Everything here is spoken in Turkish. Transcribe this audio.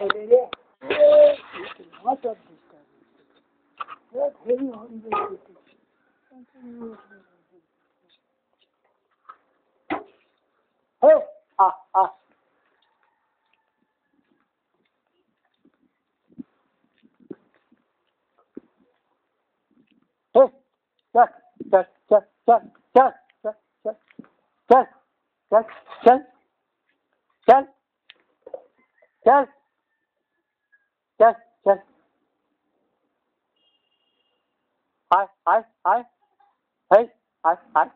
Öyle. Discovery. What heavy holiday it is. Hey, ah, ah. Hey, gel, gel, gel, gel, gel, gel, gel, gel, gel, gel, gel, gel, चल चल आय आय आय हय आय आय